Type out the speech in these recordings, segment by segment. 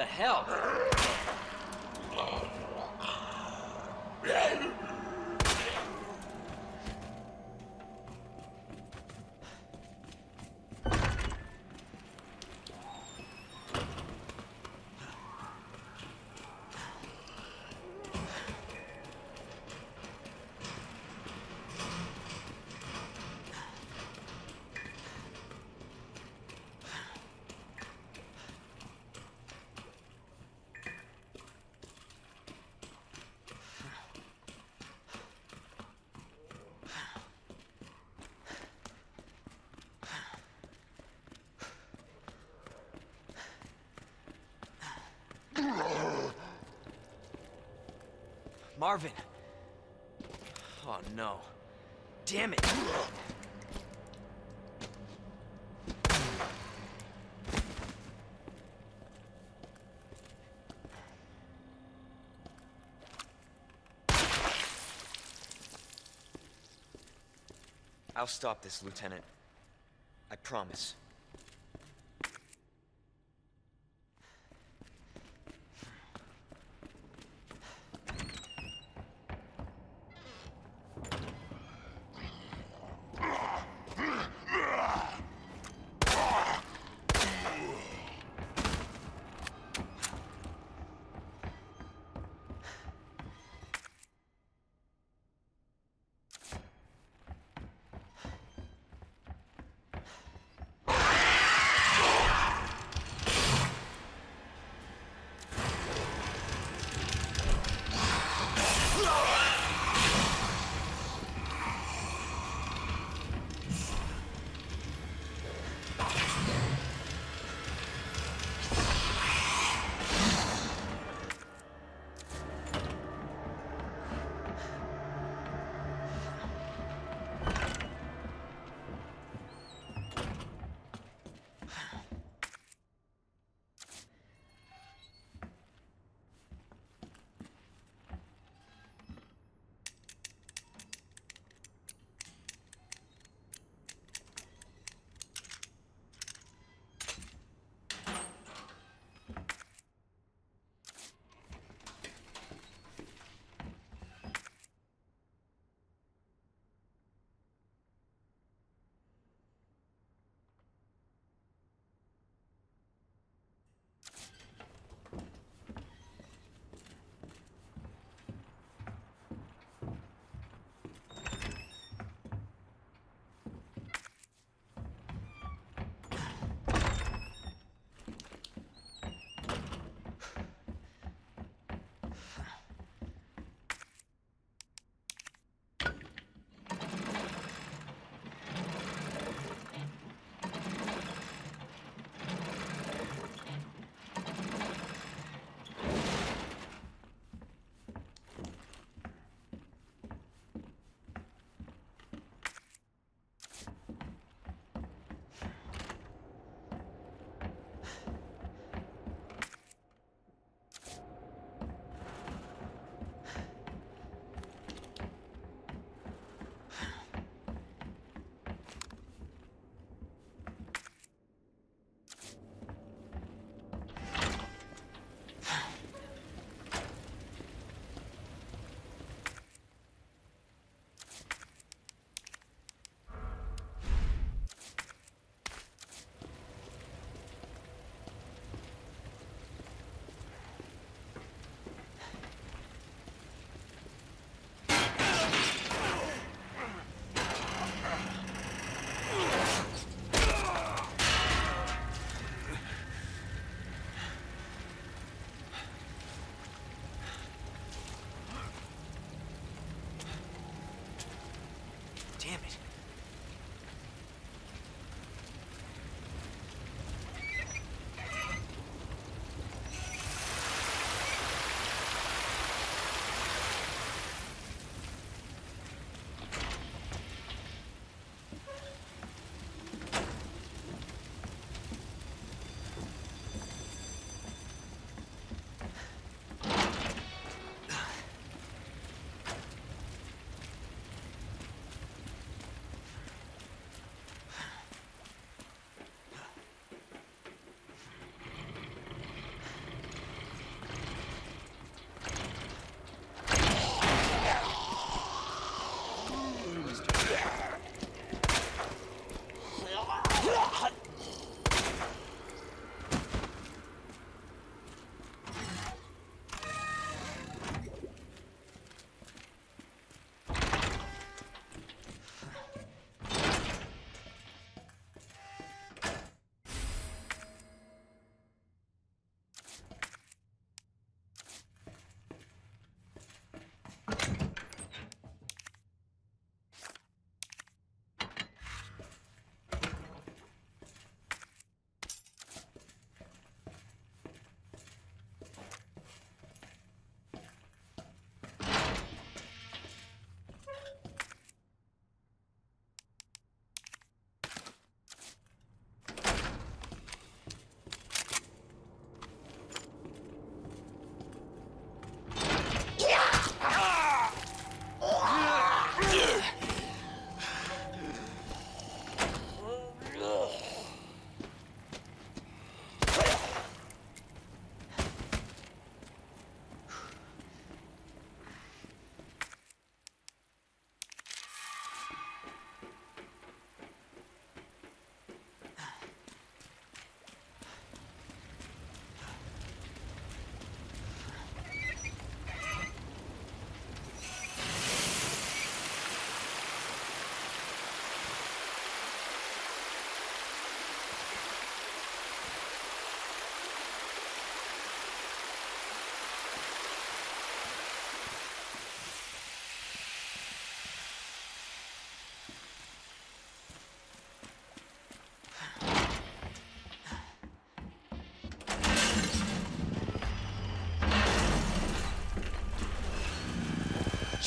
The hell? Marvin! Oh no. Damn it! I'll stop this, Lieutenant. I promise.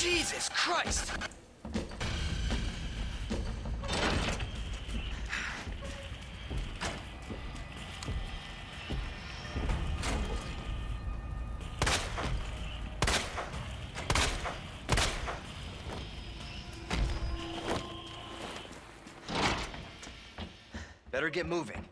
Jesus Christ! Better get moving.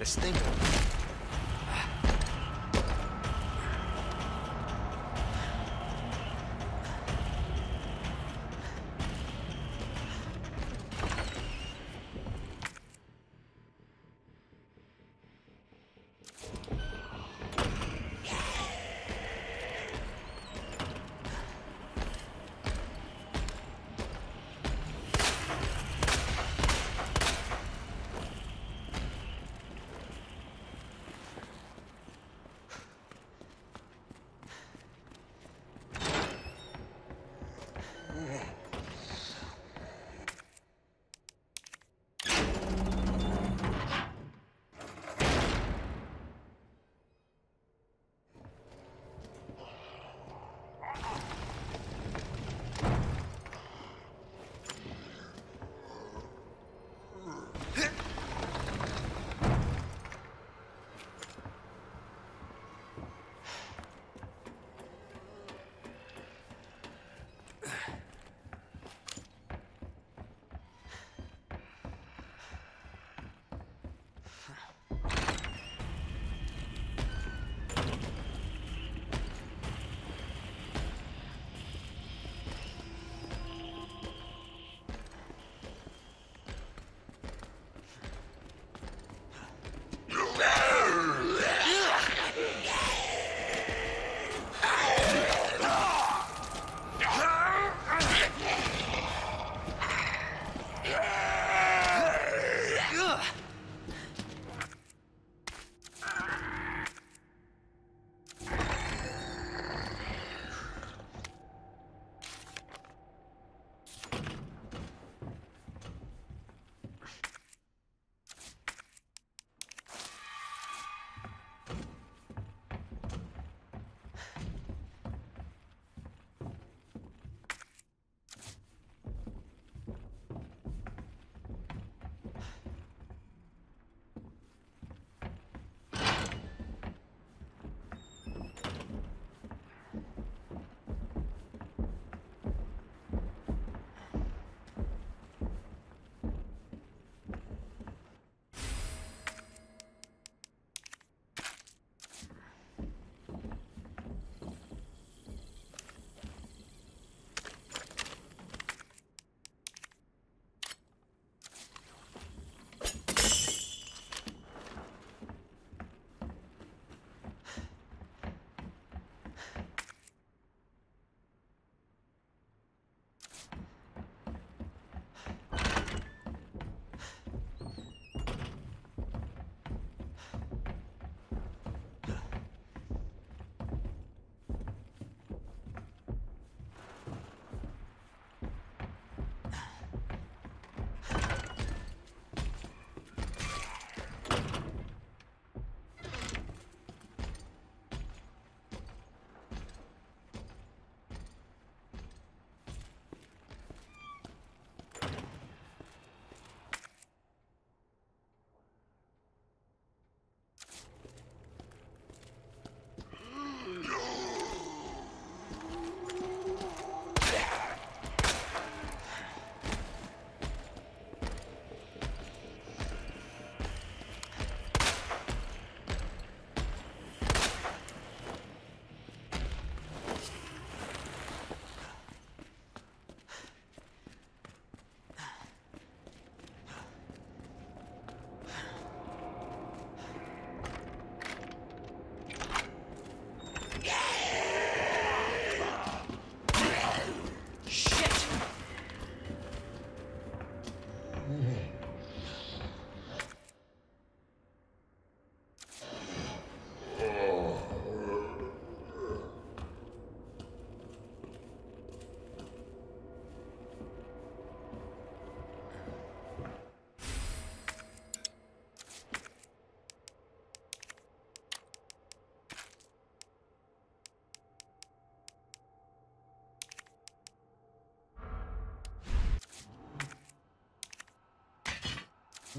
This thing.